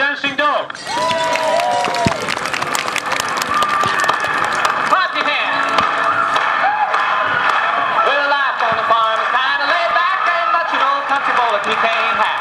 Dancing Dog. Clap your hands. Well, life on the farm kind of laid back, and much old country can't have.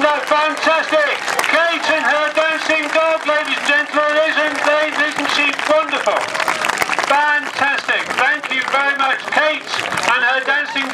Isn't that fantastic? Kate and her dancing dog, ladies and gentlemen, isn't, they, isn't she wonderful? Fantastic. Thank you very much, Kate and her dancing